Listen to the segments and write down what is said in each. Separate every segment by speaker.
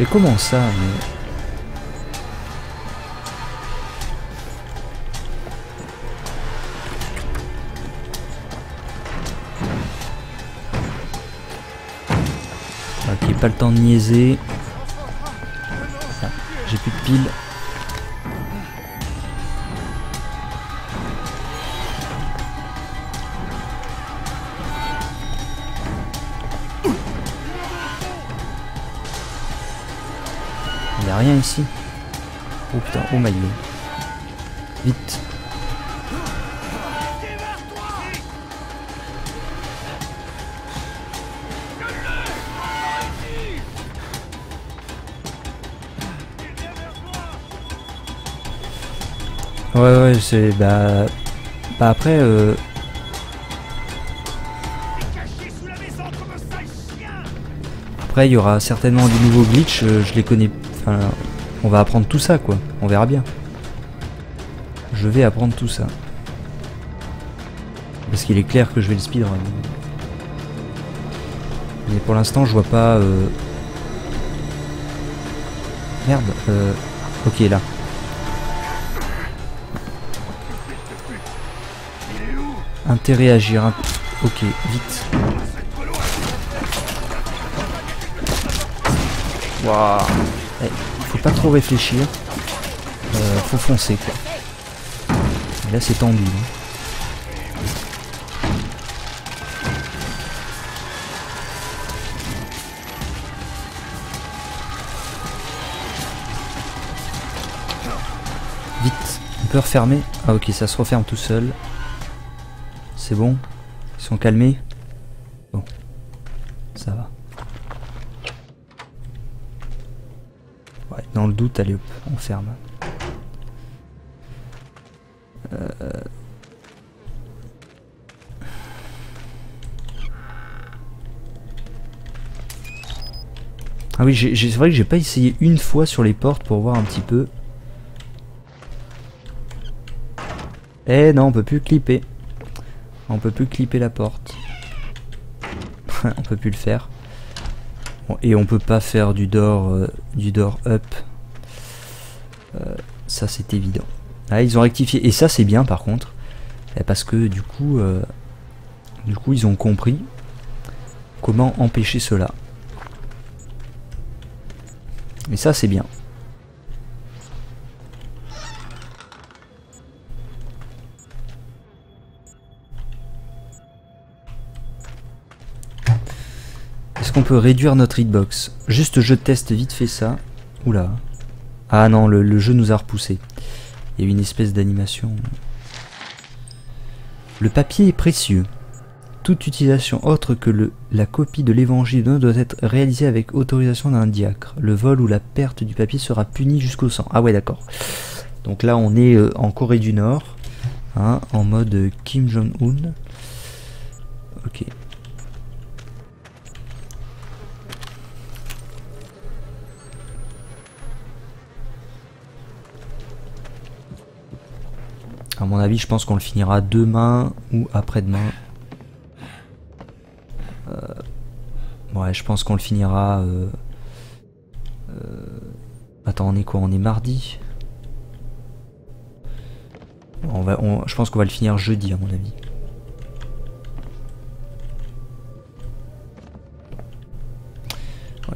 Speaker 1: Et comment ça mais... Ok, pas le temps de niaiser. Ah, J'ai plus de piles. Rien ici. Oh putain, oh my god. Vite. Ouais ouais c'est bah bah après euh, après il y aura certainement des nouveaux glitch euh, je les connais on va apprendre tout ça quoi on verra bien je vais apprendre tout ça parce qu'il est clair que je vais le speedrun mais pour l'instant je vois pas euh... merde euh... ok là Intérêt à agir. un- Ok, vite. Waouh. Eh, faut pas trop réfléchir. Euh, faut foncer. Et là c'est tendu. hein. Vite. On peut refermer. Ah ok, ça se referme tout seul. C'est bon Ils sont calmés Bon. Ça va. Ouais, dans le allez hop, on ferme. Euh... Ah oui, c'est vrai que j'ai pas essayé une fois sur les portes pour voir un petit peu. Eh non, on peut plus clipper. On peut plus clipper la porte. on peut plus le faire. Et on peut pas faire du door, euh, du door up. Euh, ça c'est évident. Ah, ils ont rectifié. Et ça c'est bien par contre. Eh, Parce que du coup, euh, du coup ils ont compris comment empêcher cela. Et ça c'est bien. Est-ce qu'on peut réduire notre hitbox? Juste je teste vite fait ça. Oula. Ah non, le, jeu nous a repoussé. Il y a une espèce d'animation. Le papier est précieux. Toute utilisation autre que la copie de l'évangile doit être réalisée avec autorisation d'un diacre. Le vol ou la perte du papier sera puni jusqu'au sang. Ah ouais d'accord. Donc là on est euh, en Corée du Nord. hein, en mode Kim Jong-un. Ok. À mon avis, je pense qu'on le finira demain ou après-demain. Euh, ouais, je pense qu'on le finira. euh, euh, Attends, on est quoi? On est mardi? Je pense qu'on va le finir jeudi, à mon avis.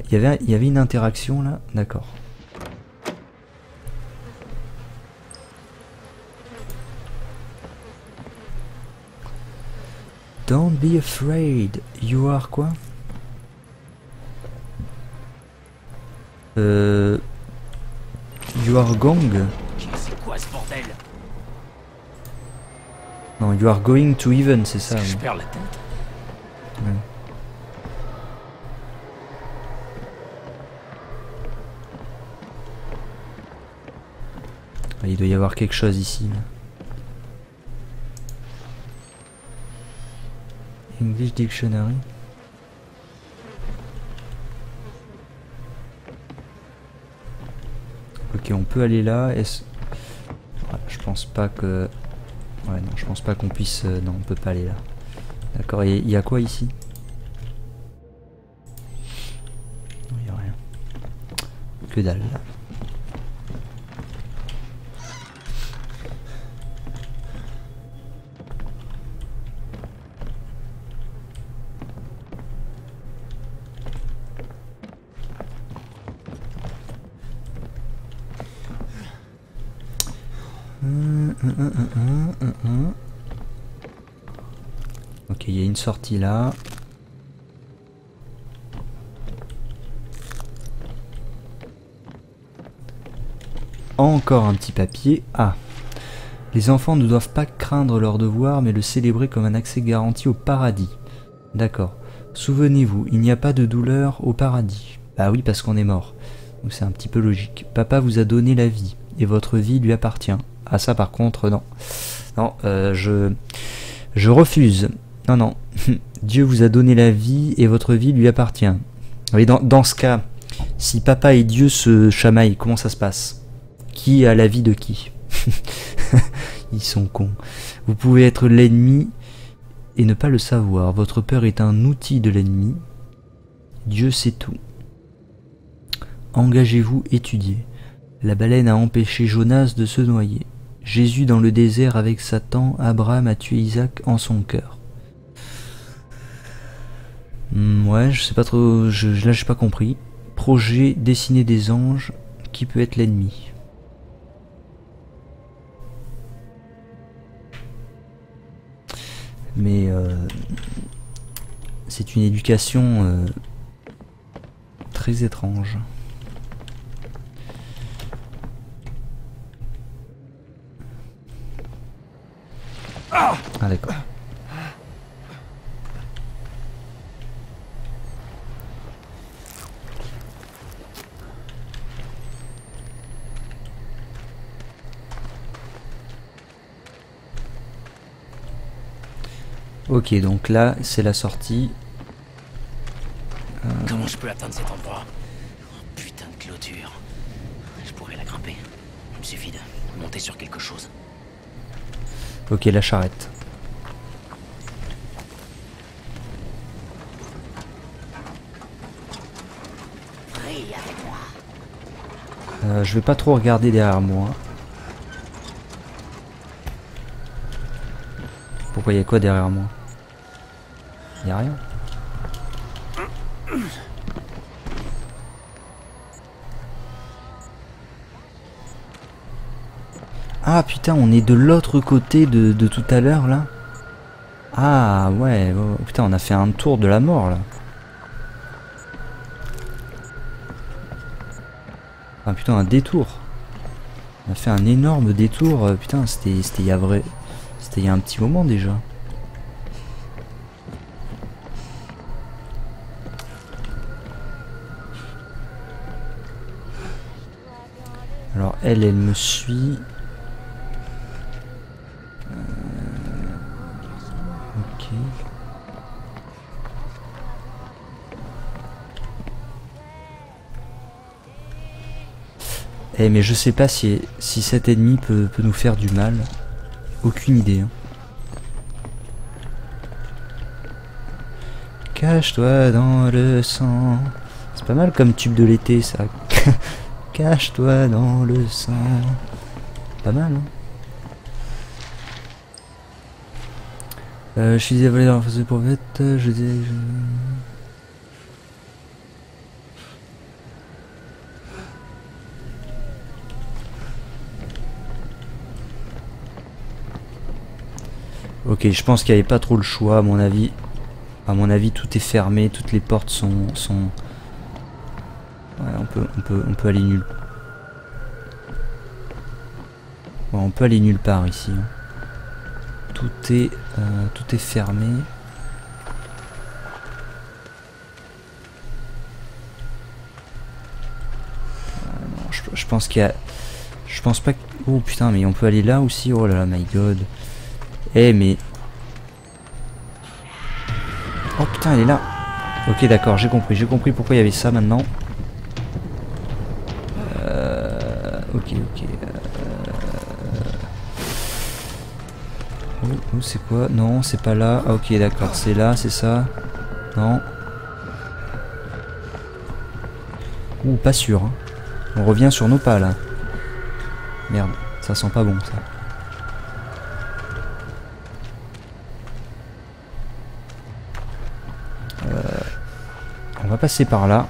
Speaker 1: Il y avait, il y avait une interaction là? D'accord. Don't be afraid. You are quoi? Euh... You are gong
Speaker 2: C'est quoi ce bordel?
Speaker 1: Non, you are going to even, c'est ça.
Speaker 2: Je perds la tête?
Speaker 1: Ouais. Ah, Il doit y avoir quelque chose ici. là. English Dictionary. Ok, on peut aller là. Est-ce... Je pense pas que... Ouais, non, je pense pas qu'on puisse... euh, Non, on peut pas aller là. D'accord, et il y a quoi ici? Non, il a rien. que dalle. Hum, hum, hum, hum, hum, hum. Ok, Encore un petit papier. Ah. Les enfants ne doivent pas craindre leur devoir, mais le célébrer comme un accès garanti au paradis. D'accord. Souvenez-vous, il n'y a pas de douleur au paradis. Bah oui, parce qu'on est mort. C'est un petit peu logique. Papa vous a donné la vie, et votre vie lui appartient. Ah ça par contre, non. Non, euh, je... Je refuse. Non, non. Dieu vous a donné la vie, et votre vie lui appartient. Dans, dans ce cas, si papa et Dieu se chamaillent, comment ça se passe? Qui a la vie de qui? Ils sont cons. Vous pouvez être l'ennemi et ne pas le savoir. Votre peur est un outil de l'ennemi. Dieu sait tout. Engagez-vous, étudiez. La baleine a empêché Jonas de se noyer. Jésus dans le désert avec Satan, Abraham a tué Isaac en son cœur. Hmm, ouais, je sais pas trop, je, là j'ai pas compris. Projet dessiner des anges, qui peut être l'ennemi? Mais euh, c'est une éducation euh, très étrange. Ah d'accord. Ok, donc là, c'est la sortie.
Speaker 2: Euh... Comment je peux atteindre cet endroit? Oh, Putain de clôture. Je pourrais la grimper. Il me suffit de monter sur quelque chose.
Speaker 1: Ok, la charrette. Euh, je vais pas trop regarder derrière moi. Pourquoi il quoi derrière moi? Il a rien. Ah putain, on est de l'autre côté de, tout à l'heure là. Ah ouais, oh, putain, on a fait un tour de la mort là. Ah putain, un détour. On a fait un énorme détour. Euh, putain, c'était il y. C'était il y a un petit moment déjà. Alors elle, elle me suit. Euh. Eh mais je sais pas si, cet ennemi peut nous faire du mal. Aucune idée. Hein. Cache-toi dans le sang. C'est pas mal comme tube de l'été ça. Cache-toi dans le sang. Pas mal hein. Euh, je suis désolé dans la phase de prophète, je dis... Je... Je pense qu'il n'y avait pas trop le choix, à mon avis. À mon avis, tout est fermé, toutes les portes sont... sont... Ouais, on peut, on, peut, on peut aller nul. Bon, on peut aller nulle part ici. Hein. Tout est, euh, tout est fermé. Je, je pense qu'il y a... Je pense pas que... Oh putain, mais on peut aller là aussi? Oh là là, my god. Eh mais... Oh putain, elle est là. Ok, d'accord, j'ai compris. J'ai compris pourquoi il y avait ça maintenant. Euh... Ok, ok. Euh... Oh, c'est quoi? Non, c'est pas là. Ah, ok, d'accord. C'est là, c'est ça. Non. Ouh, pas sûr. Hein. On revient sur nos pas là. Merde, ça sent pas bon ça. Euh, on va passer par là.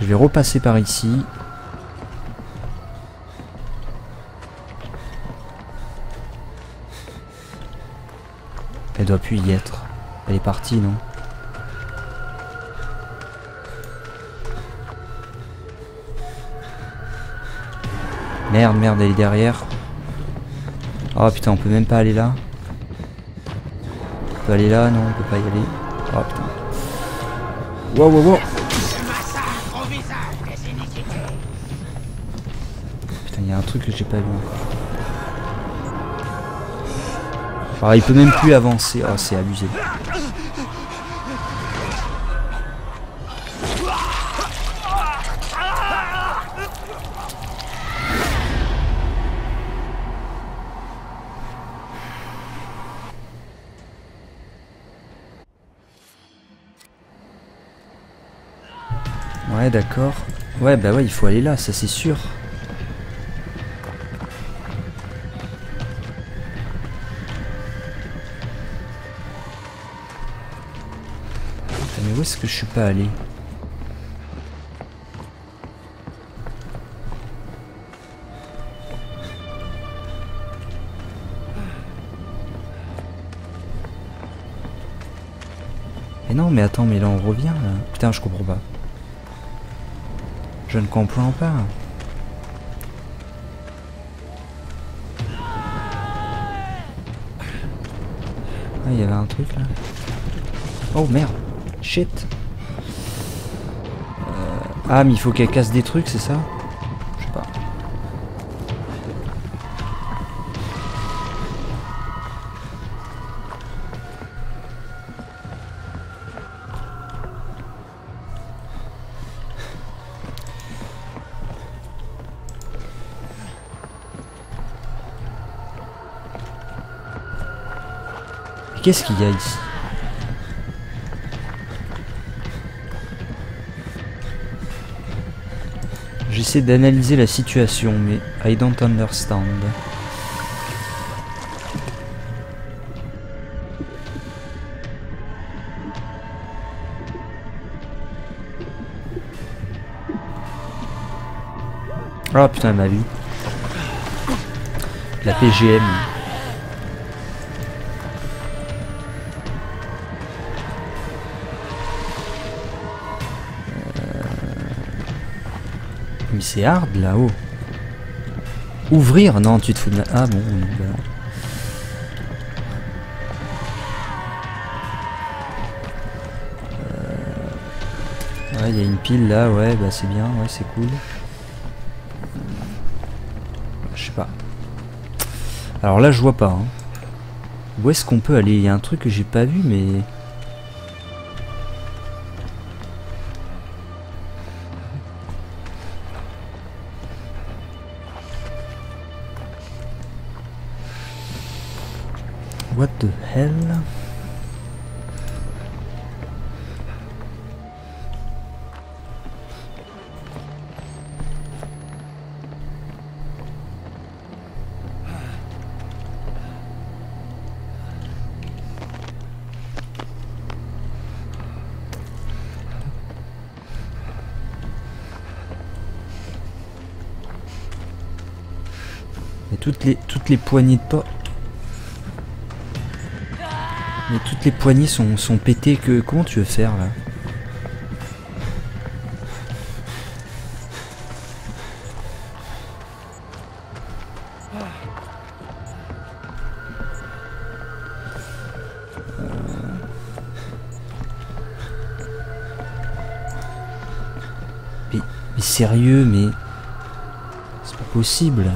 Speaker 1: Je vais repasser par ici. Elle doit plus y être. Elle est partie, non? Merde, merde, elle est derrière. Oh putain, on peut même pas aller là. On peut aller là, non, on peut pas y aller. Oh putain. Wow, wow, wow. Putain, il y a un truc que j'ai pas vu il peut même plus avancer. Oh, c'est abusé. D'accord. Ouais, bah ouais, il faut aller là, ça c'est sûr. Mais où est-ce que je suis pas allé? Mais non, mais attends, mais là on revient là. Putain, je comprends pas. Je ne comprends pas. Ah, il y avait un truc là. Oh merde. Shit. Euh, Ah, mais il faut qu'elle casse des trucs, c'est ça? Qu'est-ce qu'il y a ici J'essaie d'analyser la situation, mais I don't understand. Ah putain, elle m'a vu. La PGM. C'est hard là-haut. Ouvrir Non, tu te fous de la... Ah bon, oui, bah. Euh, Ouais, il y a une pile là, ouais, bah c'est bien, ouais, c'est cool. Je sais pas. Alors là, je vois pas. hein. Où est-ce qu'on peut aller? Il y a un truc que j'ai pas vu, mais... toutes les toutes les poignées de porte. Mais toutes les poignées sont, sont pétées que. Comment tu veux faire là? Mais, mais sérieux, mais. C'est pas possible.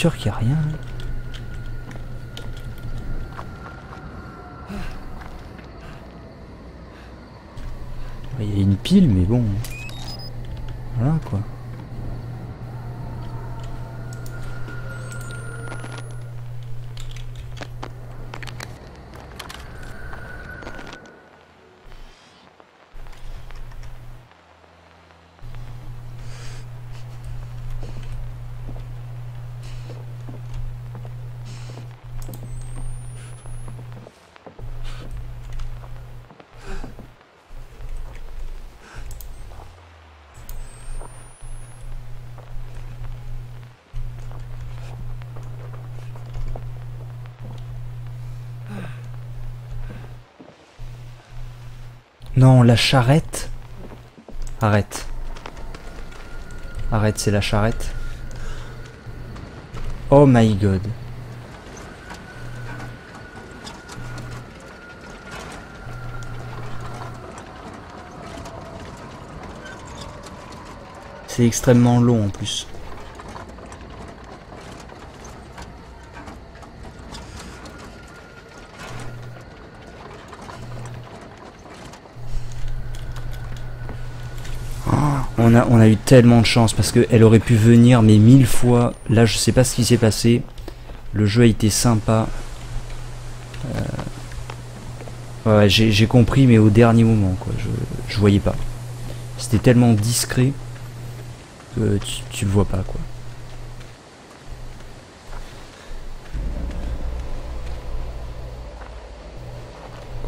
Speaker 1: Sûr qu'il n'y a rien Il y a une pile, mais bon. La charrette. Arrête. Arrête, c'est la charrette. Oh my god. C'est extrêmement long en plus. On a, eu tellement de chance parce qu'elle aurait pu venir mais mille fois. Là je sais pas ce qui s'est passé. Le jeu a été sympa. Euh, ouais, j'ai compris mais au dernier moment quoi. Je, je voyais pas. C'était tellement discret que tu, tu le vois pas quoi.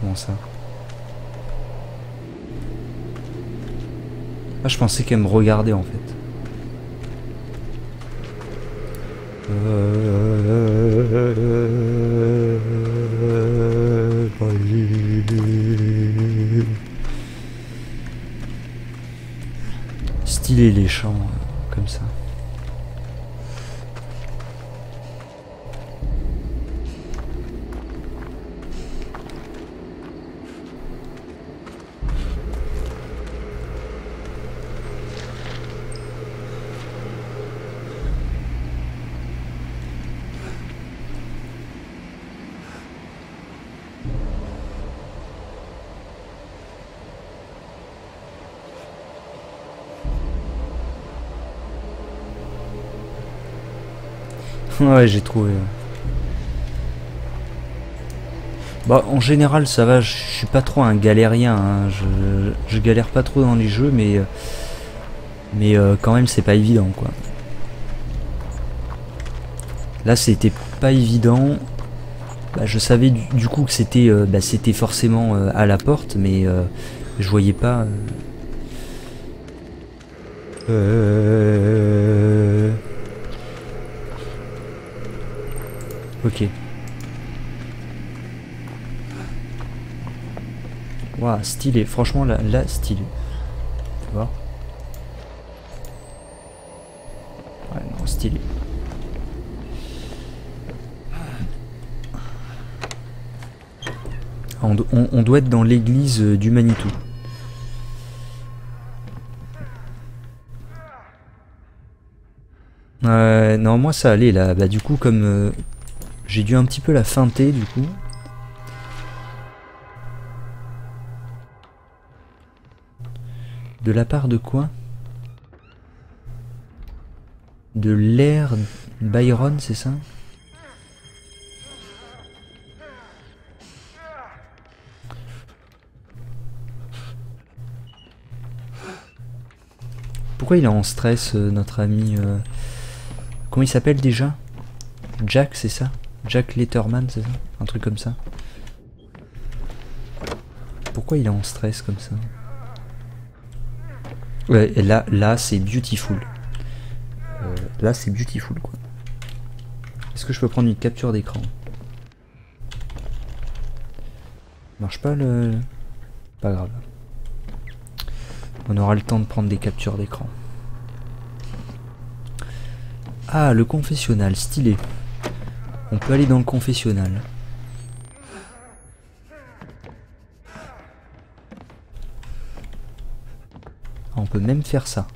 Speaker 1: Comment ça? Ah, je pensais qu'elle me regardait en fait. Stylé les chants euh, comme ça. Ouais, j'ai trouvé. Bah, en général, ça va, je suis pas trop un galérien. hein. Je, galère pas trop dans les jeux, mais. euh, euh, quand même, c'est pas évident, quoi. Là, c'était pas évident. Bah, je savais du, coup que c'était euh, bah, forcément à la porte, mais je voyais pas. Euh, Ok. Waouh, stylé. Franchement, là, là, stylé. Tu vois Ouais, non, stylé. On, on- on doit être dans l'église euh, du Manitou. Euh, non, moi ça allait là. Bah, du coup, comme euh, j'ai dû un petit peu la feinter, du coup. De la part de quoi? De l'air Byron, c'est ça? Pourquoi il est en stress, euh, notre ami euh, Comment il s'appelle déjà? Jack, c'est ça? Jack Letterman, c'est ça? Un truc comme ça Pourquoi il est en stress comme ça? Ouais, là, là c'est beautiful. Euh, là, c'est beautiful, quoi. Est-ce que je peux prendre une capture d'écran? Marche pas le... Pas grave. On aura le temps de prendre des captures d'écran. Ah, le confessionnal, stylé. On peut aller dans le confessionnal. Ah, on peut même faire ça.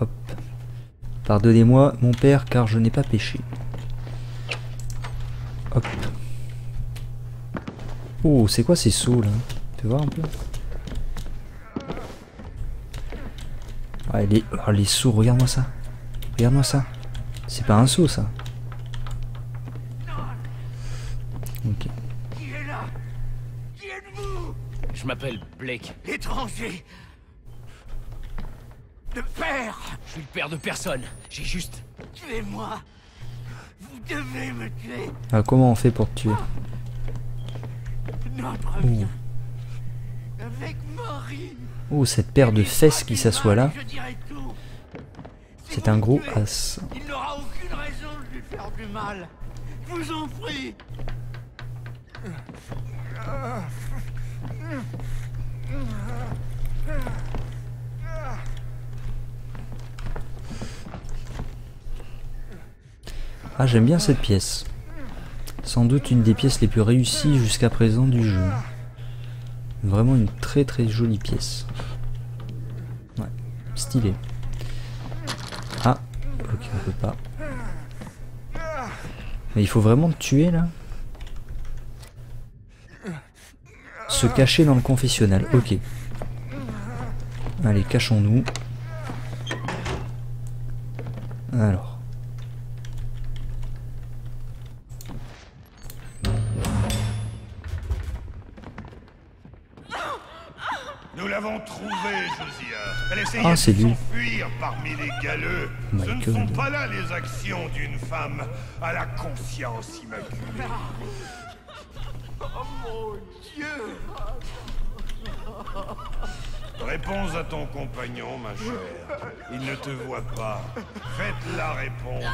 Speaker 1: Hop. Pardonnez-moi, mon père, car je n'ai pas péché. Hop. Oh, c'est quoi ces sauts là Tu voir un peu Ah, oh, les sauts, regarde-moi ça. Regarde-moi ça. C'est pas un saut ça.
Speaker 2: Blake.
Speaker 3: Étranger. De père.
Speaker 2: Je suis le père de personne. J'ai juste.
Speaker 3: Tuez-moi. Vous devez me tuer.
Speaker 1: Ah, comment on fait pour te tuer
Speaker 3: Notre bien Avec Marie
Speaker 1: Oh, cette paire de fesses qui s'assoit là, c'est un gros as.
Speaker 3: Il n'aura aucune raison de lui faire du mal. Je vous en prie
Speaker 1: Ah, j'aime bien cette pièce. Sans doute une des pièces les plus réussies jusqu'à présent du jeu. Vraiment une très très jolie pièce. Ouais, stylé. Ah, ok, on peut pas. Mais il faut vraiment te tuer là Se cacher dans le confessionnal, ok. Allez, cachons-nous. Alors.
Speaker 3: Nous l'avons trouvée, Josia. Elle essayait
Speaker 1: Ah, c'est
Speaker 3: de
Speaker 1: lui.
Speaker 3: s'enfuir parmi les galeux.
Speaker 1: My
Speaker 3: Ce ne
Speaker 1: God.
Speaker 3: sont pas là les actions d'une femme à la conscience immaculée. Réponds à ton compagnon, ma chère. Il ne te voit pas. Faites-la répondre.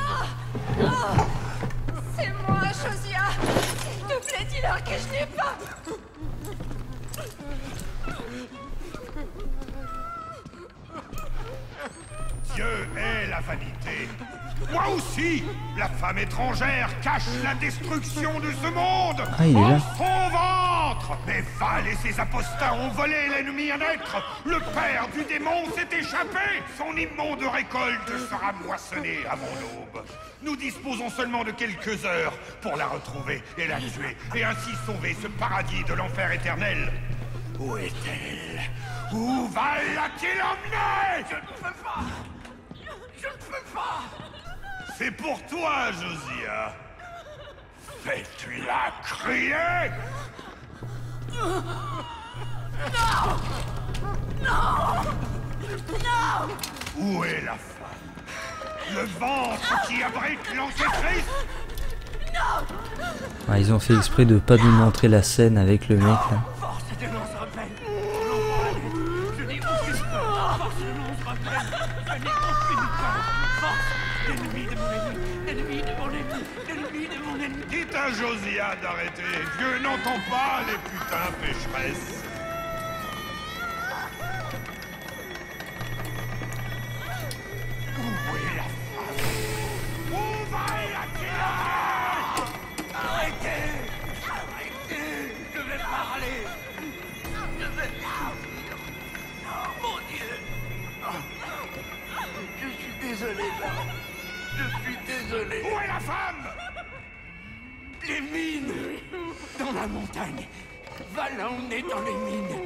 Speaker 4: C'est moi, Josia S'il te plaît, dis-leur que je n'ai pas
Speaker 3: Dieu est la vanité. Moi aussi, la femme étrangère cache la destruction de ce monde
Speaker 1: Ah, il est
Speaker 3: en son ventre. Mais Val et ses apostats ont volé l'ennemi à naître. Le père du démon s'est échappé. Son immonde récolte sera moissonnée avant l'aube. Nous disposons seulement de quelques heures pour la retrouver et la tuer, et ainsi sauver ce paradis de l'enfer éternel. Où est-elle? Où va la-t-il emmener? Je ne peux pas peux pas. C'est pour toi, Josia. Fais-tu la crier? Non. Non Où est la femme? Le ventre qui abrite l'antéchrist?
Speaker 1: Ah, ils ont fait exprès de pas nous montrer la scène avec le mec là.
Speaker 3: Ennemi Dites à Josia d'arrêter. Dieu n'entend pas les putains pécheresses. Où est la femme? Où va la Arrêtez! Arrêtez! Je vais parler! Je vais parler! Mon Dieu! Je suis désolé. Je suis désolé. Où est la femme? Dans la montagne. Va l'emmener dans les mines.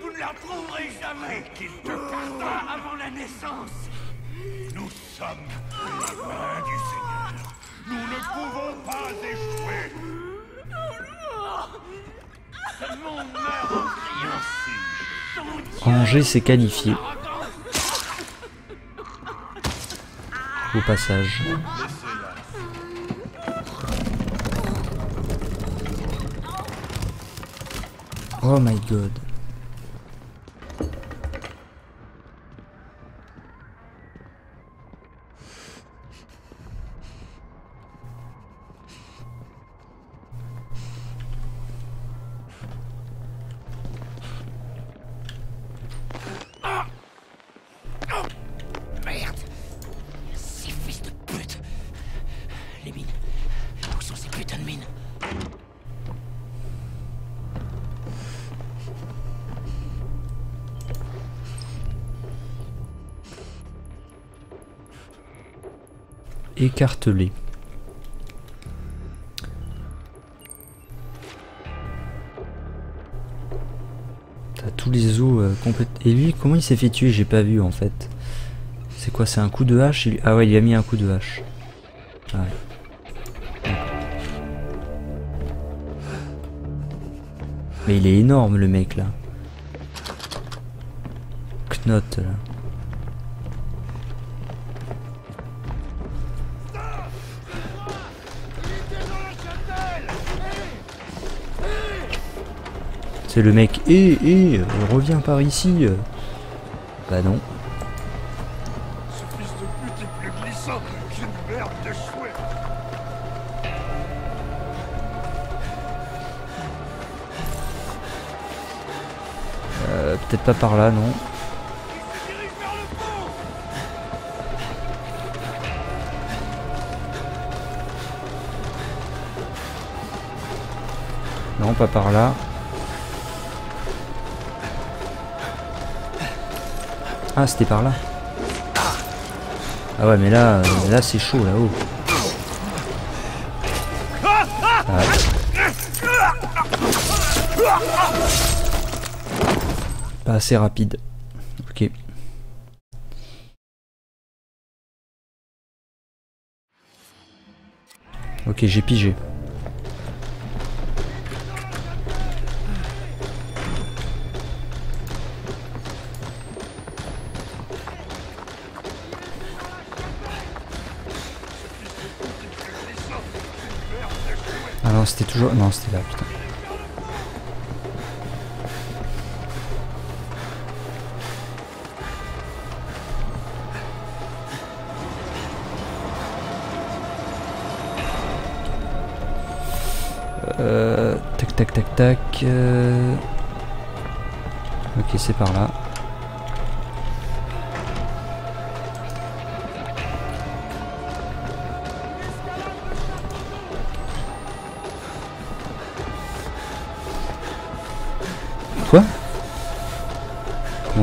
Speaker 3: Vous ne la trouverez jamais. Qu'il te pardonne. Avant la naissance. Nous sommes les mains du Seigneur. Nous ne pouvons pas échouer.
Speaker 1: Angers s'est qualifié. Au passage. Oh my god. T'as tous les os complètement. Et lui, comment il s'est fait tuer J'ai pas vu en fait. C'est quoi C'est un coup de hache? Ah ouais, il a mis un coup de hache. Ah ouais. Mais il est énorme le mec là. Knot là. C'est le mec, hé, hé, reviens par ici. Bah non.
Speaker 3: Ce fils de pute est plus glissant qu'une merde de chouette
Speaker 1: Euh, Peut-être pas par là, non. Non, pas par là. Ah, c'était par là. Ah ouais, mais là, là c'est chaud là-haut. Ah. Pas assez rapide. Ok. Ok, j'ai pigé. C'était toujours... Non, c'était là, putain. Euh, tac tac tac tac. euh. Ok, c'est par là.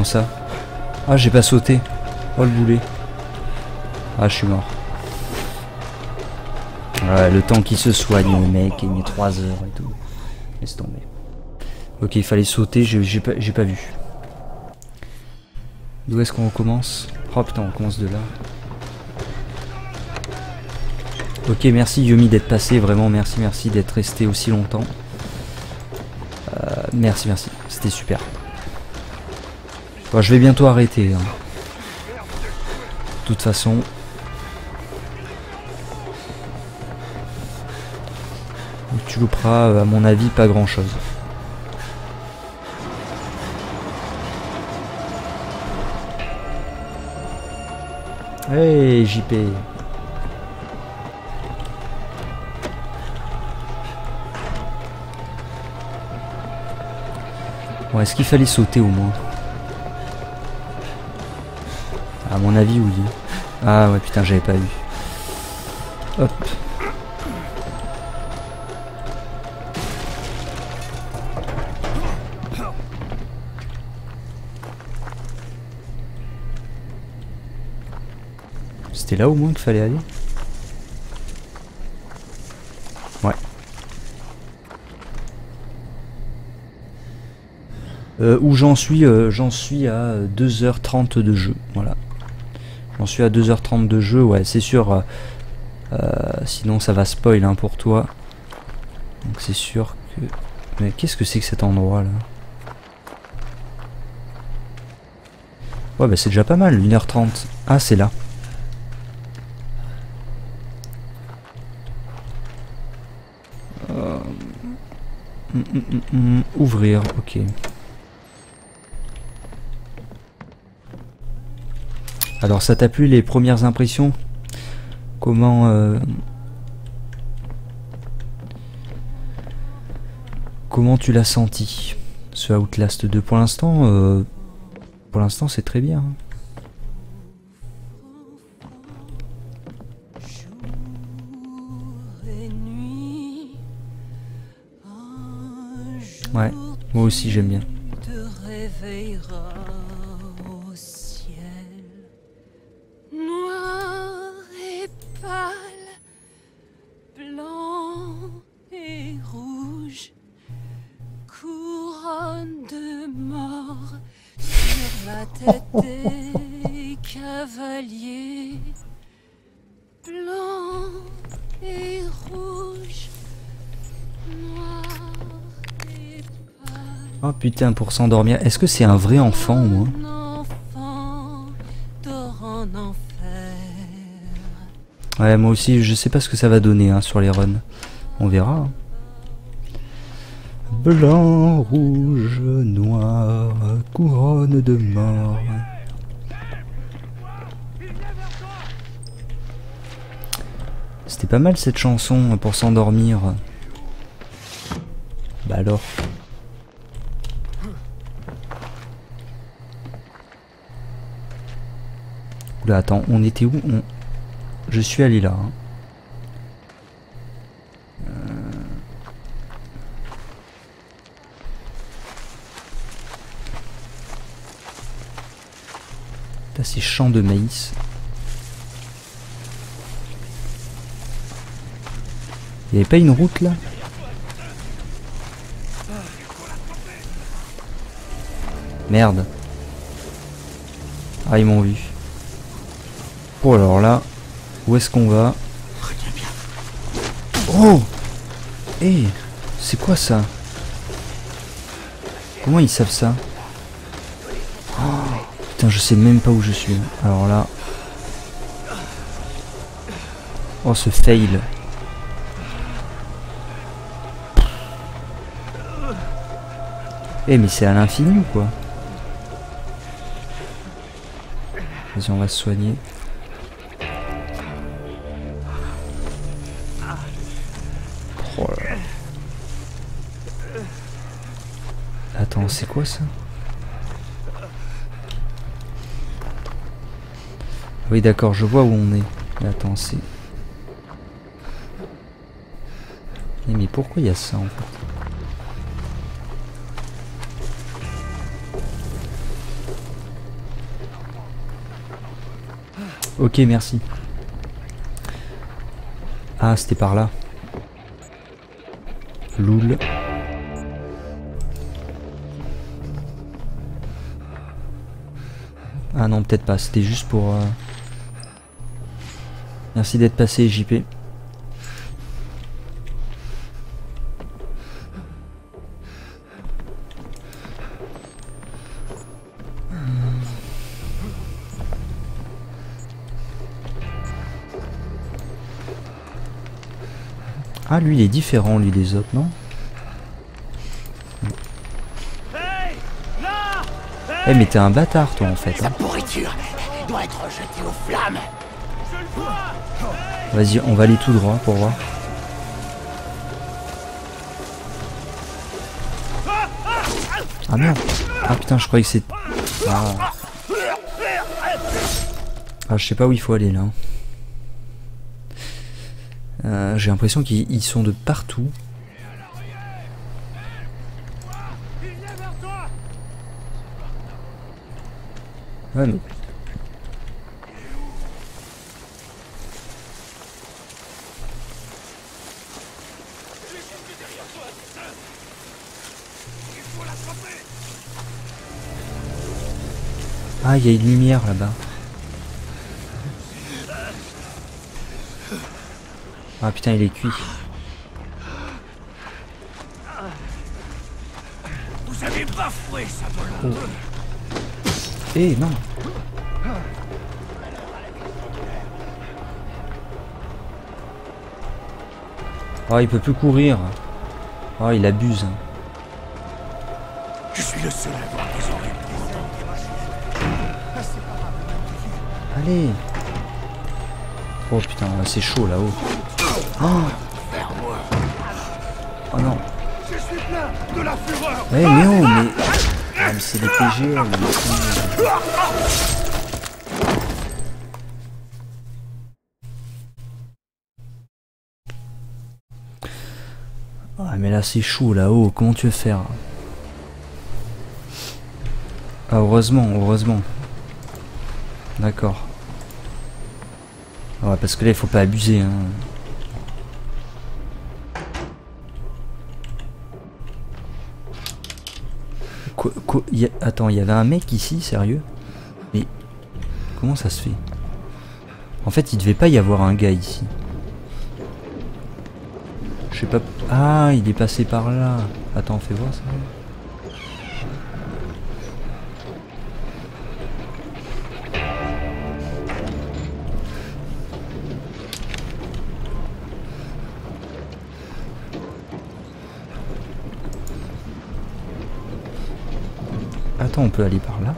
Speaker 1: Ça Ah, j'ai pas sauté. Oh le boulet. Ah, je suis mort. Le temps qu'il se soigne, le mec, il met 3 heures et tout. Laisse tomber. Ok, il fallait sauter, j'ai pas, pas vu. D'où est-ce qu'on recommence Oh putain, on commence de là. Ok, merci Yomi d'être passé, vraiment merci, merci d'être resté aussi longtemps. Euh, merci, merci, c'était super. Je vais bientôt arrêter. hein. De toute façon, tu louperas, euh, à mon avis, pas grand chose. Hey JP Bon, est-ce qu'il fallait sauter au moins? À mon avis, oui. Ah ouais, putain, j'avais pas vu. Hop. C'était là au moins qu'il fallait aller Ouais. Euh, où j'en suis euh, J'en suis à 2h30 de jeu. Voilà. Suis à 2h30 de jeu. Ouais, c'est sûr. euh, euh, sinon, ça va spoil hein, pour toi. Donc, c'est sûr que. Mais qu'est-ce que c'est que cet endroit là? Ouais, bah c'est déjà pas mal. 1h30. Ah, c'est là. Hum, hum, hum, hum, Ouvrir, ok. Alors ça t'a plu les premières impressions? Comment euh, Comment tu l'as senti ce Outlast? 2 Pour l'instant, euh, pour l'instant c'est très bien. hein. Ouais, moi aussi j'aime bien. Oh putain, pour s'endormir. Est-ce que c'est un vrai enfant
Speaker 4: enfer.
Speaker 1: Ouais, moi aussi, je sais pas ce que ça va donner hein, sur les runs. On verra. hein. Blanc, rouge, noir, couronne de mort. C'était pas mal cette chanson pour s'endormir. Bah alors. Attends, on était où. Je suis allé là. hein. Putain, ces champs de maïs. Il n'y avait pas une route là Merde. Ah, ils m'ont vu. Oh, alors là, où est-ce qu'on va Oh Eh, c'est quoi ça Comment ils savent ça Oh, Putain, je sais même pas où je suis. Alors là... Oh, ce fail. Eh, mais c'est à l'infini ou quoi Vas-y, on va se soigner. C'est quoi ça Oui, d'accord, je vois où on est. Attends, c'est... Eh, mais pourquoi il y a ça en fait Ok, merci. Ah, c'était par là. Loul. Ah non, peut-être pas. C'était juste pour... euh, Merci d'être passé, JP. Ah, lui, il est différent, lui, des autres, non? Eh, mais t'es un bâtard, toi, en fait.
Speaker 2: Sa
Speaker 1: hein.
Speaker 2: pourriture doit être jetée aux flammes.
Speaker 1: Vas-y, on va aller tout droit pour voir. Ah merde Ah putain, je croyais que c'est... Ah. Ah, je sais pas où il faut aller, là. Euh, J'ai l'impression qu'ils ils sont de partout. Mais... Ah, il y a une lumière là-bas. Ah putain, il est cuit. Eh non Oh, il peut plus courir. Oh, il abuse.
Speaker 3: Je suis le seul à avoir des oreilles.
Speaker 1: Allez Oh putain, c'est chaud là-haut. Oh, oh non.
Speaker 3: Je suis plein de la fureur.
Speaker 1: Eh mais oh, mais... Ah, mais c'est des PG, mais Ah mais là c'est chaud là-haut, comment tu veux faire? Ah heureusement, heureusement. D'accord. Ouais parce que là il faut pas abuser hein. Y Attends, il y avait un mec ici, sérieux? Mais comment ça se fait? En fait, il devait pas y avoir un gars ici. Je sais pas. Ah, il est passé par là. Attends, fais voir ça. On peut aller par là.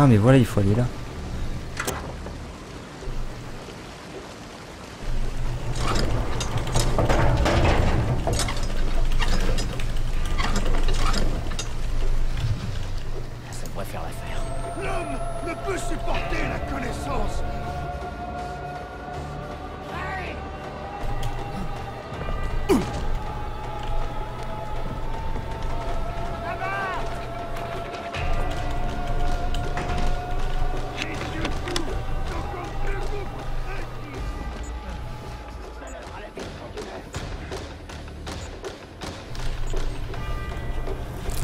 Speaker 1: Ah mais voilà, il faut aller là.
Speaker 2: Ça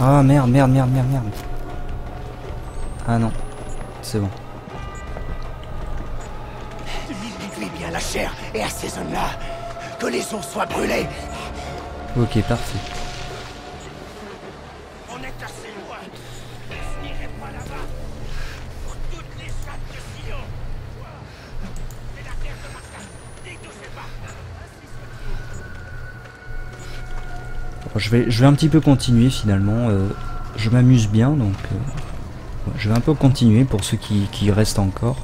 Speaker 1: Ah merde, merde, merde, merde, merde. Ah non, c'est bon.
Speaker 3: Cuis bien la chair et assaisonne-la. Que les os soient brûlés.
Speaker 1: Ok, parfait.
Speaker 3: Je,
Speaker 1: vais, un petit peu continuer finalement. euh, je m'amuse bien donc euh, je vais un peu continuer pour ceux qui, qui restent encore.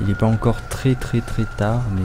Speaker 1: Il n'est pas encore très très très tard mais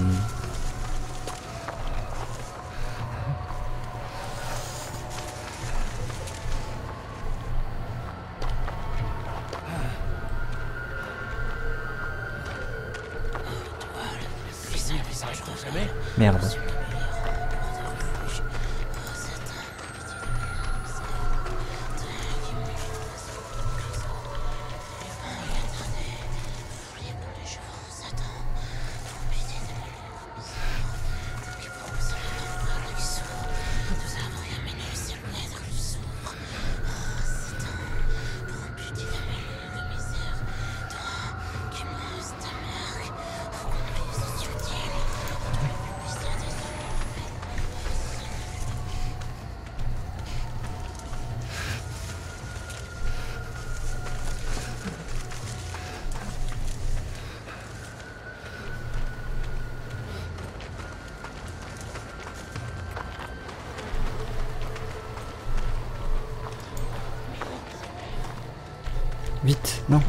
Speaker 1: Vite, non.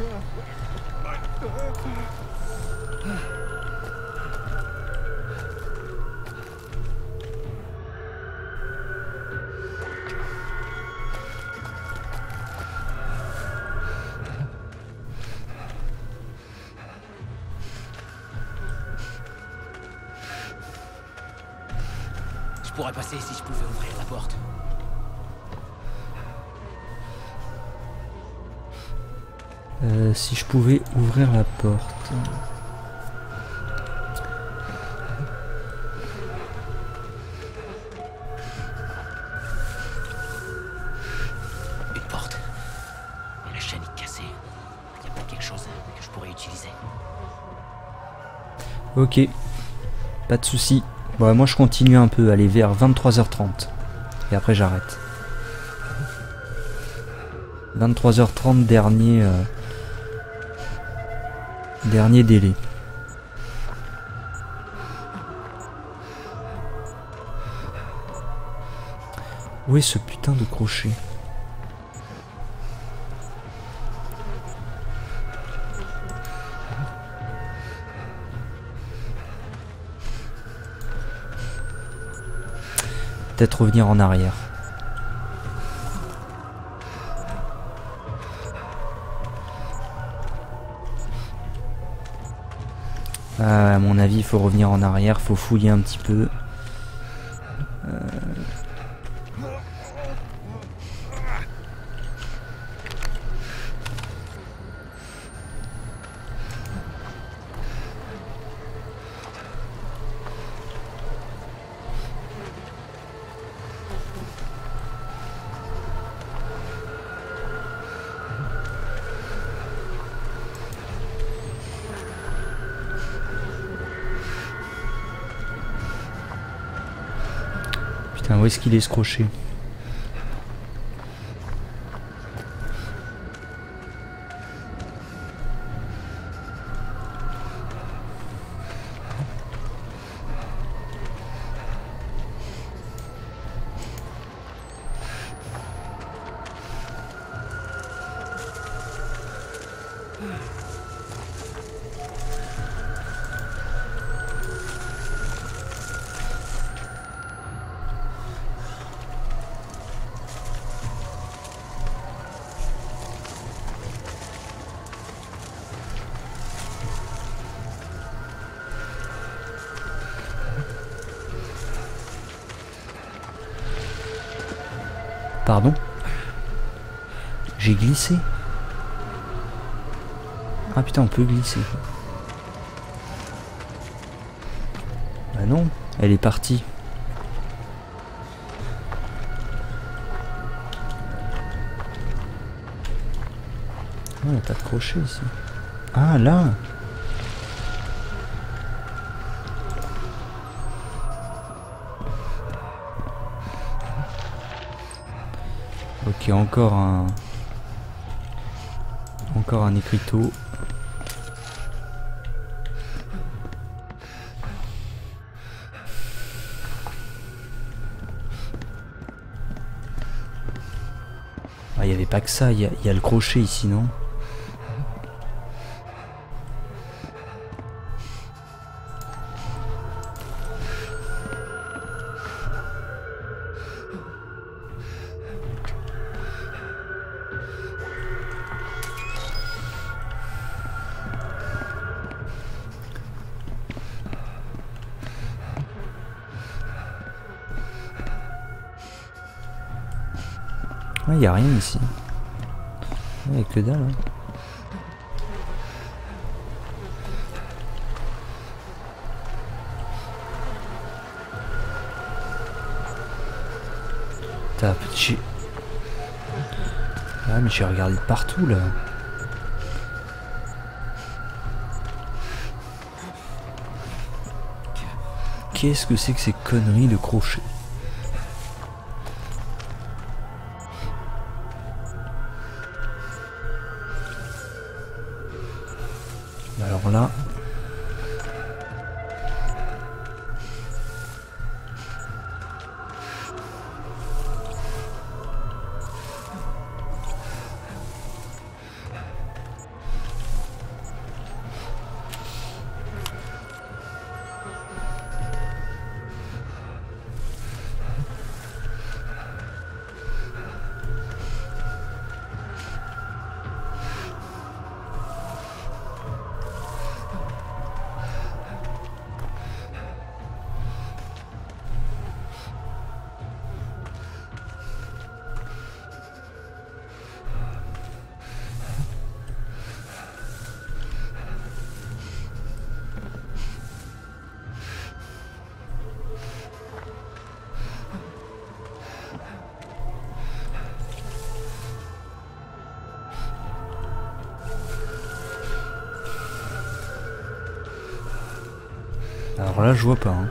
Speaker 2: Je pourrais passer si je pouvais ouvrir la porte.
Speaker 1: Euh, si je pouvais ouvrir la porte.
Speaker 2: Une porte. Et la chaîne est cassée. Il y a pas quelque chose que je pourrais utiliser.
Speaker 1: Ok, pas de souci. Bon, moi je continue un peu, aller vers 23h30. Et après j'arrête. 23h30 dernier euh, dernier délai. Où est ce putain de crochet? Peut-être revenir en arrière. À mon avis, il faut revenir en arrière, faut fouiller un petit peu. Est-ce qu'il est ce J'ai glissé Ah putain, on peut glisser. Bah non, elle est partie. Ah, il n'y a pas de crochet ici. Ah, là Ok, encore un... Encore un écriteau. Ah, il n'y avait pas que ça, il y, a- il y a le crochet ici, non? Y a rien ici. Ouais, que dalle. hein. Putain, j'ai... Ah, mais j'ai regardé partout là. Qu'est-ce que c'est que ces conneries de crochet? Je vois pas. hein.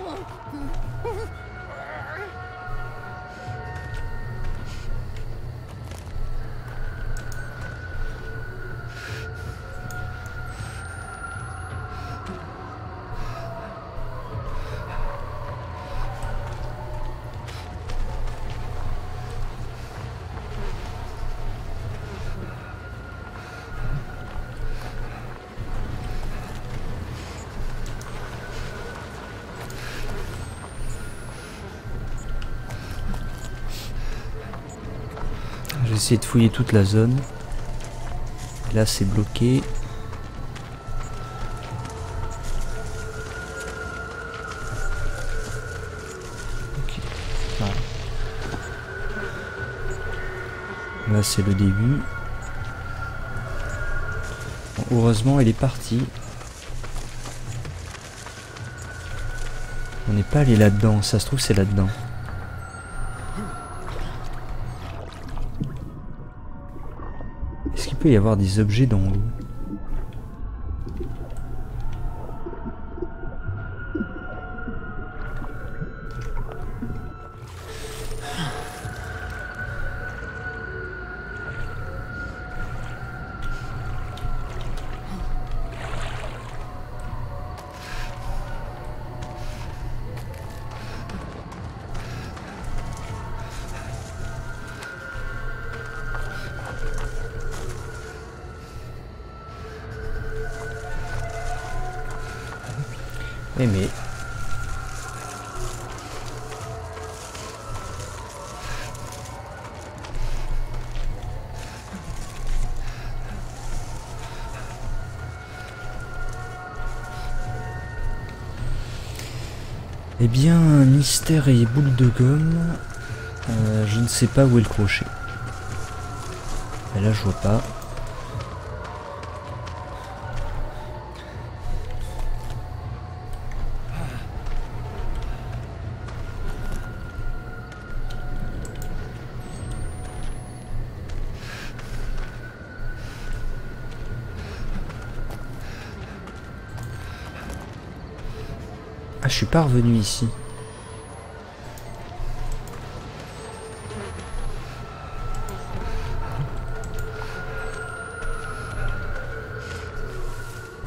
Speaker 1: Oh, essayer de fouiller toute la zone. Là, c'est bloqué. Là, c'est le début. Heureusement, il est parti. On n'est pas allé là-dedans. Ça se trouve, c'est là-dedans. Peut y avoir des objets dans l'eau Bien, mystère et boule de gomme. Euh, je ne sais pas où est le crochet. Et là, je vois pas. Ah, je suis pas revenu ici.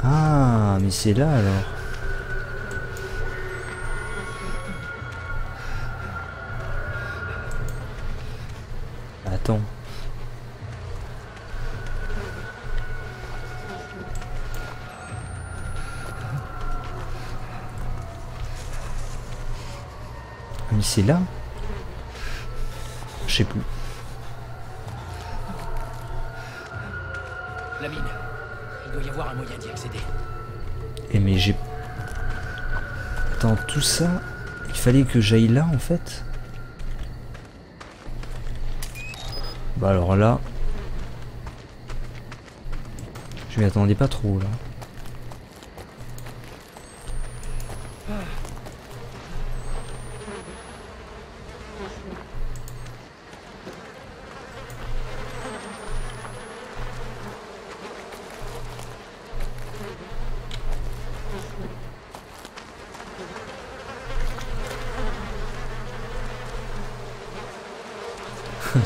Speaker 1: Ah, mais c'est là alors. C'est là Je sais plus.
Speaker 2: La mine. Il doit y avoir un moyen d'y accéder.
Speaker 1: Et mais j'ai... Attends, tout ça, il fallait que j'aille là en fait Bah alors là... Je m'y attendais pas trop là.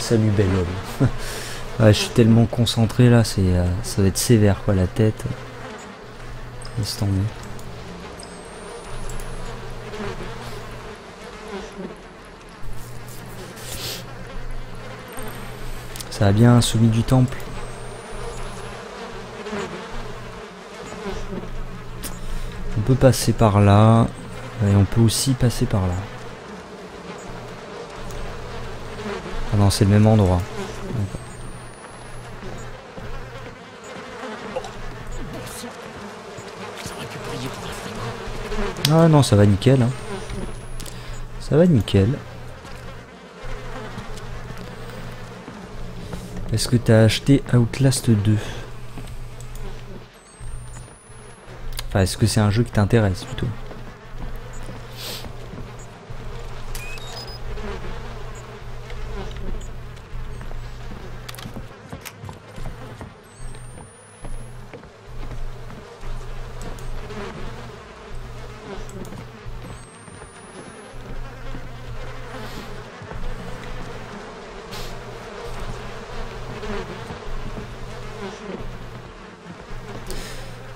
Speaker 1: Salut bel homme. je suis tellement concentré là, c'est euh, ça va être sévère quoi la tête. Laisse tomber. Ça a bien celui du temple? On peut passer par là et on peut aussi passer par là. Ah non, c'est le même endroit. Ah non, ça va nickel. hein. Ça va nickel. Est-ce que t'as acheté Outlast 2 Enfin, est-ce que c'est un jeu qui t'intéresse plutôt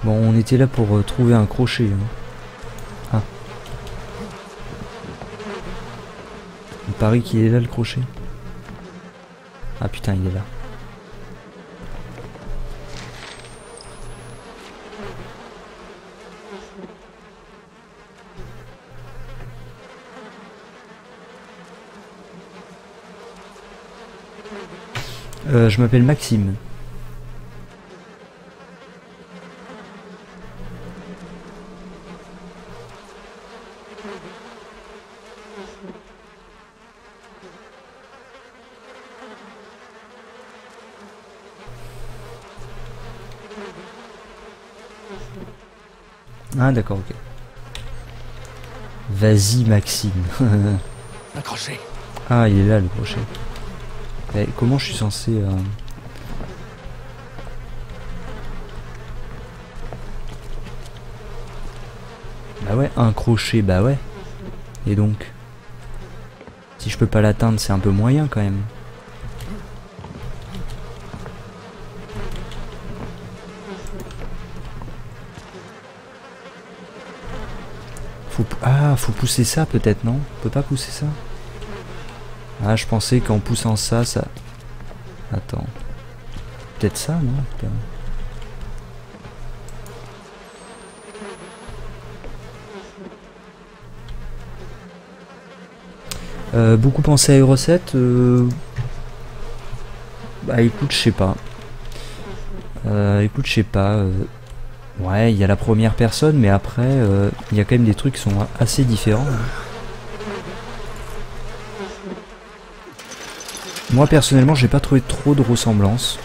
Speaker 1: Bon, on là pour euh, trouver un crochet. hein. Ah. Il paraît qu'il est là le crochet. Ah putain, il est là. Euh, je m'appelle Maxime. Ah d'accord, ok. Vas-y Maxime.
Speaker 2: Accroché.
Speaker 1: ah il est là le crochet. Eh, comment je suis censé... euh, Bah ouais, un crochet, bah ouais. Et donc? Si je peux pas l'atteindre, c'est un peu moyen quand même. Faut pou- ah, faut pousser ça peut-être, non? On peut pas pousser ça? Ah, je pensais qu'en poussant ça, ça... Attends. Peut-être ça, non? Euh, beaucoup pensé à Euro 7 euh... Bah écoute, je sais pas. Euh, écoute, je sais pas. Ouais, il y a la première personne, mais après, euh, il y a quand même des trucs qui sont assez différents. Moi personnellement, j'ai pas trouvé trop de ressemblances.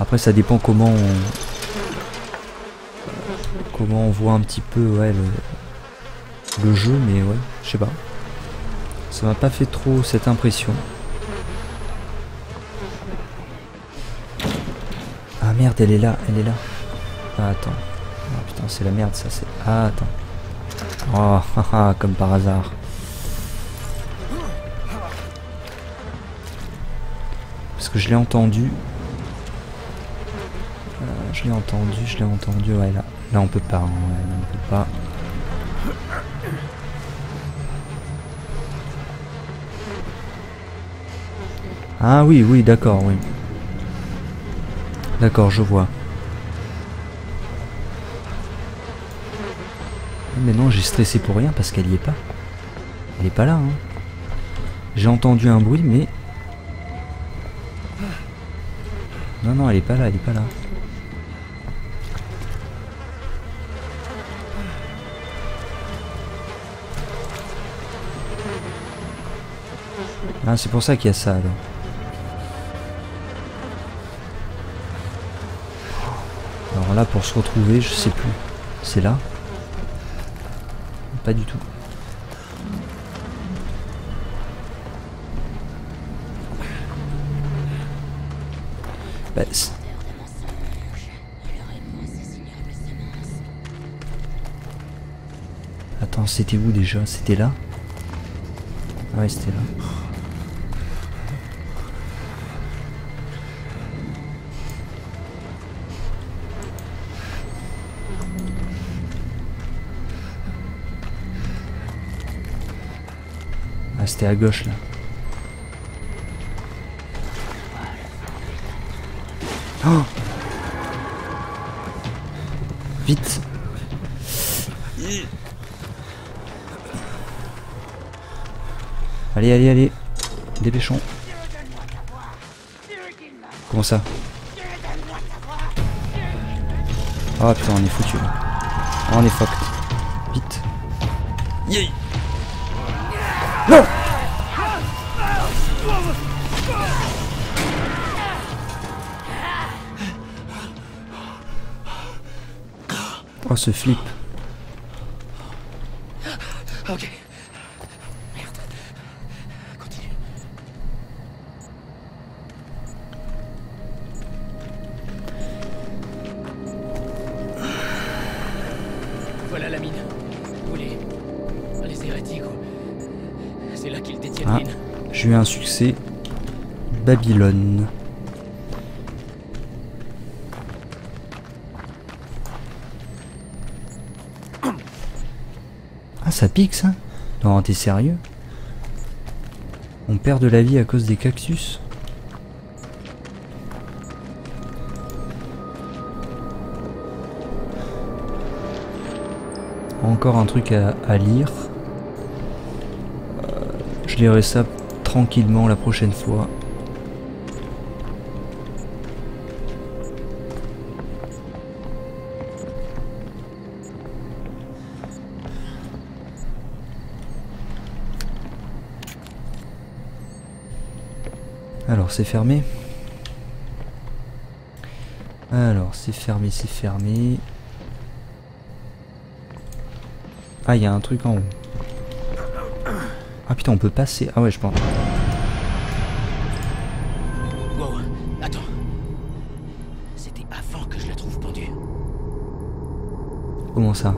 Speaker 1: Après, ça dépend comment on comment on voit un petit peu le, le jeu, mais ouais, je sais pas. Ça m'a pas fait trop cette impression. Ah merde, elle est là, elle est là. Ah attends. Ah putain, c'est la merde ça, c'est. Ah attends. Oh, haha, comme par hasard. Parce que je l'ai entendu. Euh, je l'ai entendu, je l'ai entendu, ouais là. Là on peut pas, hein, ouais, on peut pas. Ah oui, oui, d'accord, oui. D'accord, je vois. Mais non, j'ai stressé pour rien parce qu'elle y est pas. Elle est pas là, hein. J'ai entendu un bruit, mais... Non, non, elle est pas là, elle est pas là. Ah, c'est pour ça qu'il y a ça, alors. Alors là, pour se retrouver, je sais plus. C'est là Pas du tout. Bah, Attends, c'était où déjà? C'était là? Ouais, c'était là. C'était à gauche là. Oh Vite Allez, allez, allez Dépêchons. Comment ça Oh putain, on est foutu là. Ah, on est fucked. Vite. Non Oh ce flip.
Speaker 2: Ok. Merde. Continue. Voilà la mine. Où les... les hérétiques. C'est là qu'ils détiennent
Speaker 1: Ah. J'ai eu un succès. Babylone. Ah ça pique Non t'es sérieux? On perd de la vie à cause des cactus? Encore un truc à, à lire. Euh, je lirai ça tranquillement la prochaine fois. C'est fermé. Alors, c'est fermé, c'est fermé. Ah, il y a un truc en haut. Ah putain, on peut passer. Ah ouais, je pense.
Speaker 2: Wow, attends. C'était avant que je la trouve pendue.
Speaker 1: Comment ça?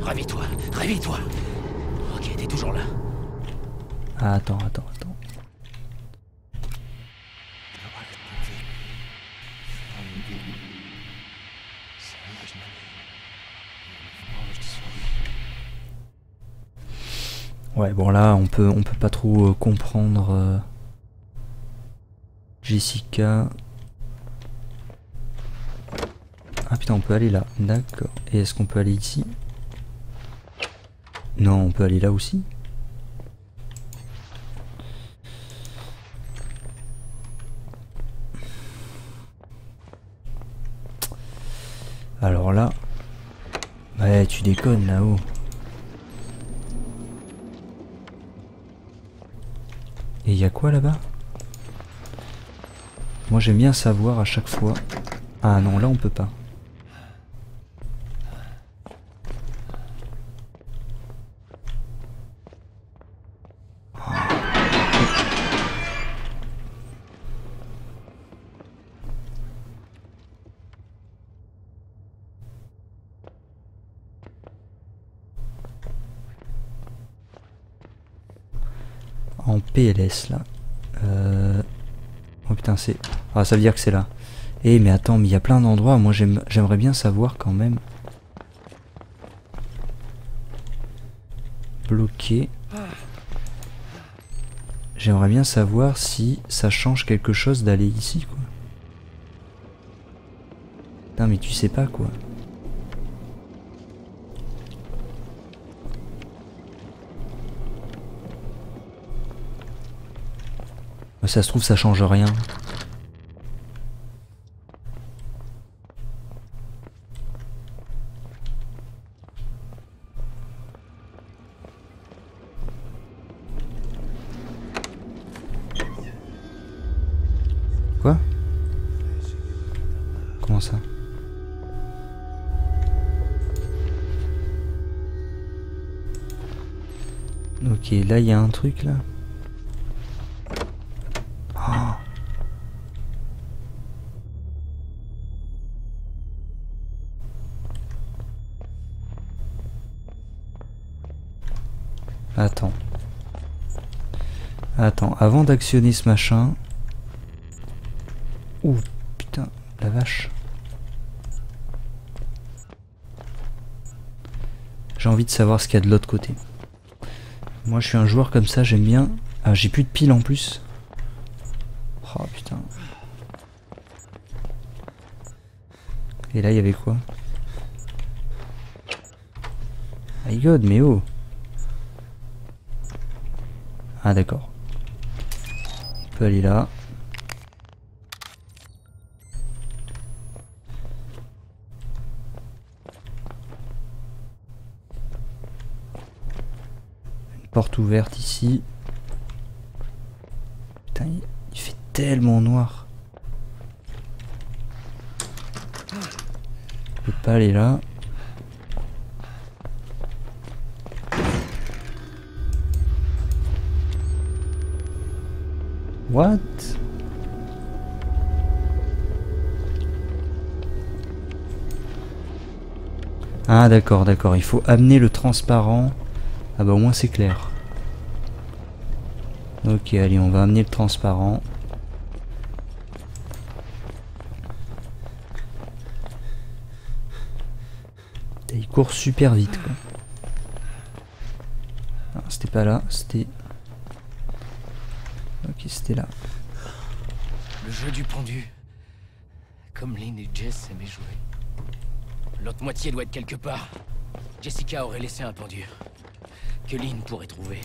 Speaker 2: Réveille-toi, réveille-toi. Ok, t'es toujours là.
Speaker 1: Ah, attends, attends, bon là, on peut, on peut pas trop euh, comprendre euh, Jessica. Ah putain, on peut aller là. D'accord. Et est-ce qu'on peut aller ici? Non, on peut aller là aussi. Alors là... Ouais, tu déconnes là-haut. Et il y a quoi là-bas? Moi j'aime bien savoir à chaque fois. Ah non, là on peut pas. en PLS là. Euh... Oh putain c'est... Ah ça veut dire que c'est là. Eh mais attends, mais il y a plein d'endroits, moi j'aime- j'aimerais bien savoir quand même. Bloqué. J'aimerais bien savoir si ça change quelque chose d'aller ici quoi. Non mais tu sais pas quoi. Ça se trouve, ça change rien. Quoi? Comment ça? Ok, là il y a un truc là. Oh. Attends. Attends, avant d'actionner ce machin... Ouh, putain, la vache. J'ai envie de savoir ce qu'il y a de l'autre côté. Moi je suis un joueur comme ça, j'aime bien... Ah, j'ai plus de piles en plus. Oh putain. Et là, il y avait quoi? My god, mais oh Ah d'accord. Peut aller là. Une porte ouverte ici. Putain, il- il fait tellement noir. Je peux pas aller là. What Ah d'accord, d'accord, il faut amener le transparent. Ah bah au moins c'est clair. Ok, allez, on va amener le transparent. Il court super vite quoi. Ah, c'était pas là, c'était... Ok, c'était là.
Speaker 2: Le jeu du pendu. Comme Lynn et Jess aimaient jouer. L'autre moitié doit être quelque part. Jessica aurait laissé un pendu. Que Lynn pourrait trouver.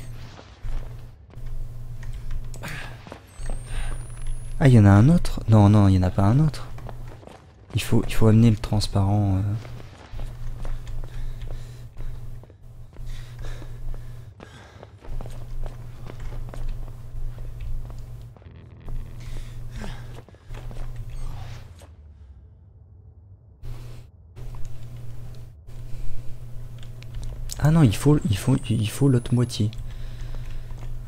Speaker 1: Ah, il y en a un autre? Non, non, il y en a pas un autre. Il faut, il faut amener le transparent. euh. Ah non, il faut, il faut, il faut l'autre moitié.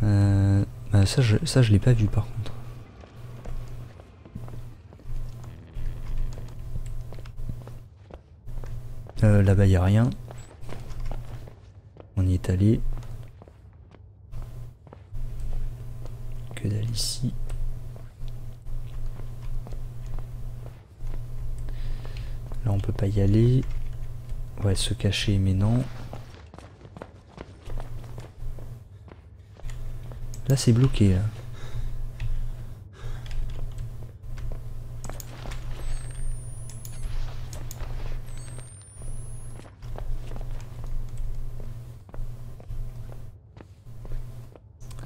Speaker 1: Euh, bah ça, je, ça, je l'ai pas vu par contre. Euh, Là-bas, il a rien. On y est allé. Que dalle ici. Là, on peut pas y aller. Ouais, se cacher, mais non. C'est bloqué.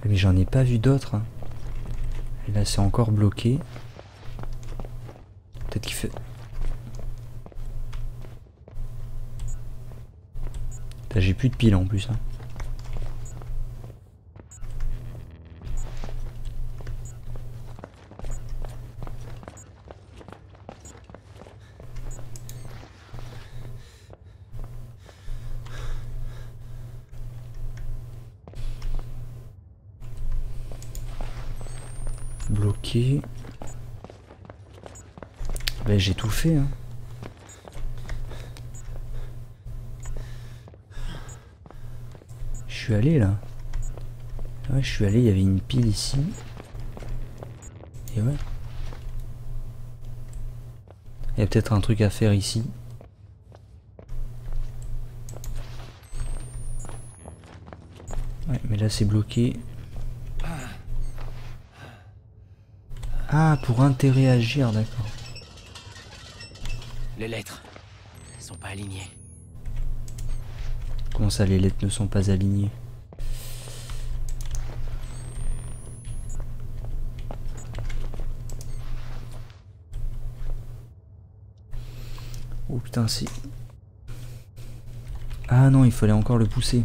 Speaker 1: Mais j'en ai pas vu d'autres. hein. Là, c'est encore bloqué. Peut-être qu'il fait... J'ai plus de piles en plus. hein. Bloqué. Ben, j'ai tout Hein. Je suis allé là. Ouais, je suis allé, il y avait une pile ici. Et ouais. Il y a peut-être un truc à faire ici. Ouais, mais là c'est bloqué. Ah, pour interagir, d'accord.
Speaker 2: Les lettres. Elles sont pas alignées.
Speaker 1: Comment ça, les lettres ne sont pas alignées? Oh putain, c'est... Ah non, il fallait encore le pousser.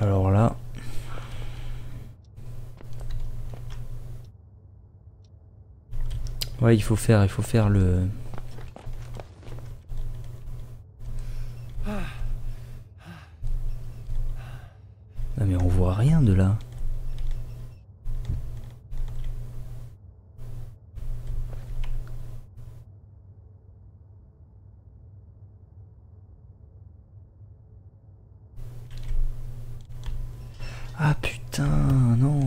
Speaker 1: Alors là... Il faut faire, il faut faire le... Ah mais on voit rien de là. Ah putain, non.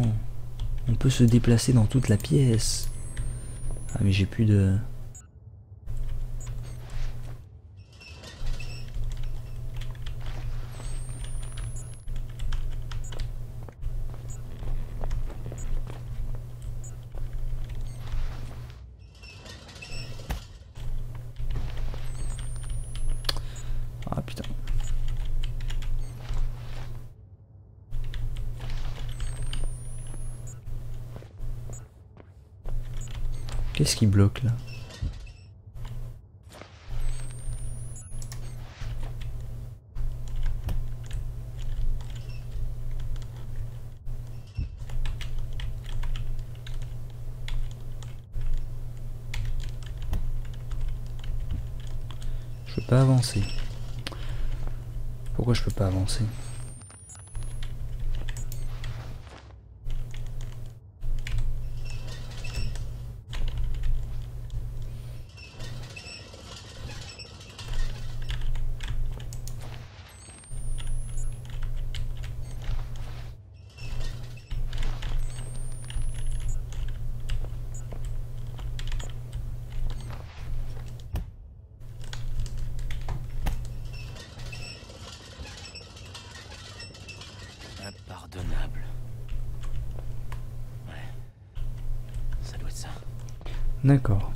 Speaker 1: On peut se déplacer dans toute la pièce. Mais j'ai plus de... Ah putain. Qu'est-ce qui bloque là Je peux pas avancer. Pourquoi je peux pas avancer? D'accord.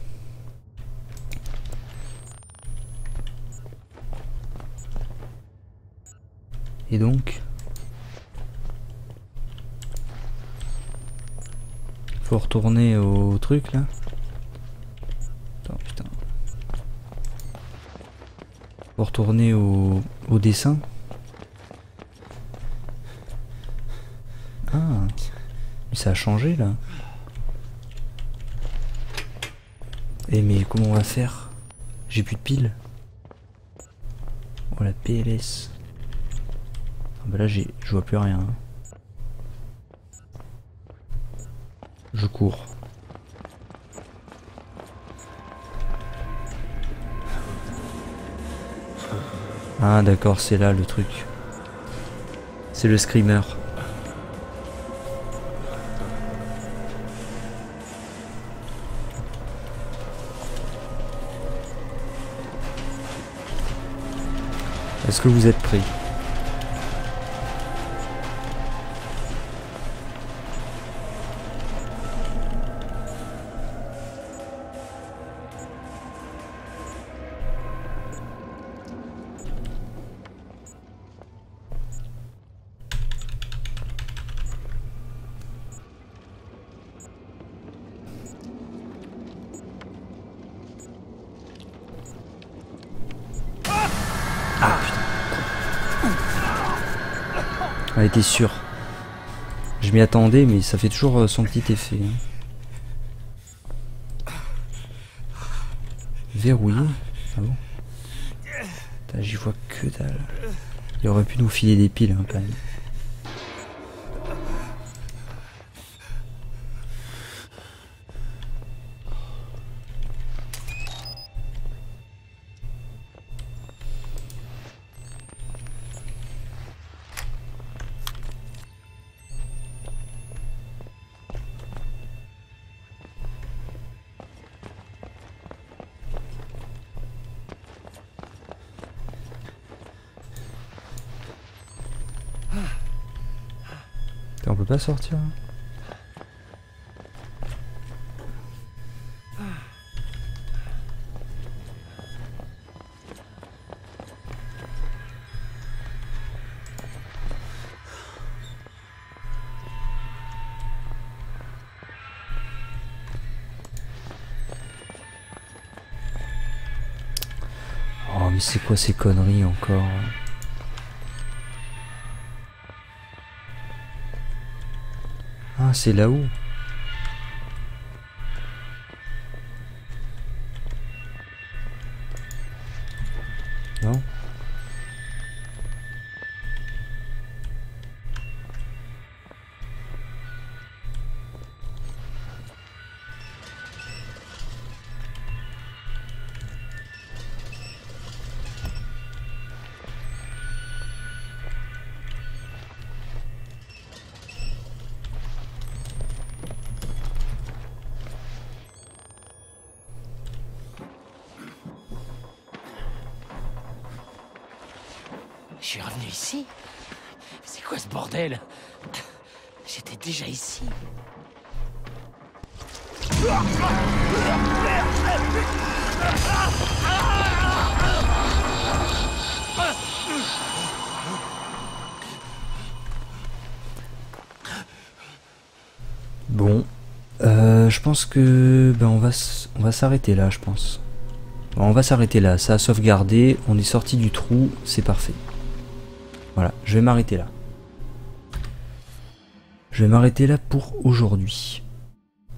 Speaker 1: Et donc Faut retourner au truc là Attends, putain. Faut retourner au, au dessin Ah mais ça a changé là Eh mais comment on va faire? J'ai plus de piles. Oh la PLS. Là je vois plus rien. Je cours. Ah d'accord, c'est là le truc. C'est le screamer. Est-ce que vous êtes prêts Ah putain. Elle était sûre. Je m'y attendais, mais ça fait toujours euh, son petit effet. hein. Verrouillé Ah bon? J'y vois que dalle. Il aurait pu nous filer des piles hein, quand même. Pas sortir hein. Oh mais c'est quoi ces conneries encore c'est là-haut Bon, euh, je pense que ben on va s'arrêter là, je pense. On va s'arrêter là, ça a sauvegardé, on est sorti du trou, c'est parfait. Voilà, je vais m'arrêter là. Je vais m'arrêter là pour aujourd'hui.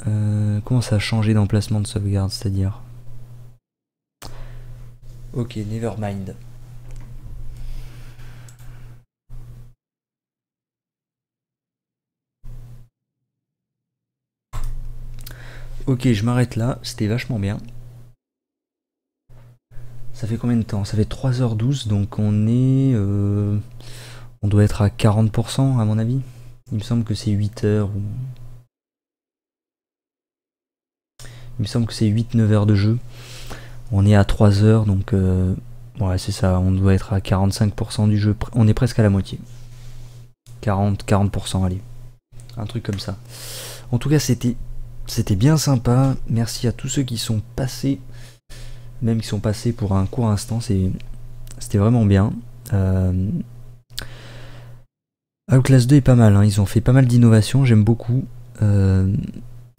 Speaker 1: Euh, comment ça a changé d'emplacement de sauvegarde, c'est-à-dire? Ok, nevermind. Ok, je m'arrête là, c'était vachement bien. Ça fait combien de temps? Ça fait 3h12, donc on est... euh, on doit être à 40% à mon avis. Il me semble que c'est 8 heures. ou- Il me semble que c'est 8-9 heures de jeu. On est à 3 heures, donc... euh, ouais, c'est ça, on doit être à 45% du jeu. On est presque à la moitié. 40, 40%, allez. Un truc comme ça. En tout cas, c'était C'était bien sympa. Merci à tous ceux qui sont passés, même qui sont passés pour un court instant. C'était vraiment bien. Euh, Outlast 2 est pas mal. Hein. Ils ont fait pas mal d'innovations. J'aime beaucoup. Euh,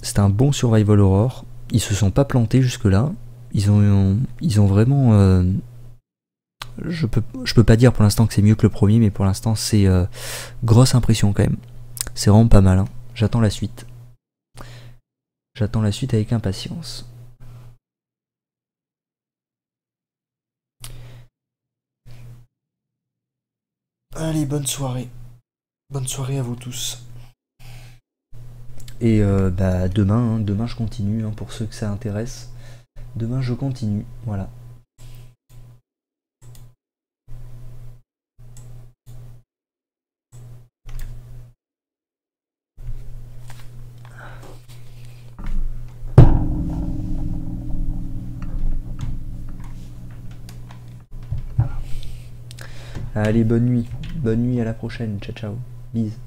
Speaker 1: C'était un bon survival horror. Ils se sont pas plantés jusque-là. Ils ont, ils ont vraiment. euh, je peux, je peux pas dire pour l'instant que c'est mieux que le premier, mais pour l'instant c'est euh, grosse impression quand même. C'est vraiment pas mal. hein. J'attends la suite. J'attends la suite avec impatience. Allez, bonne soirée. Bonne soirée à vous tous. Et euh, bah demain, hein, demain je continue hein, pour ceux que ça intéresse. Demain je continue, voilà. Allez, bonne nuit. Bonne nuit, à la prochaine. Ciao, ciao. Bise.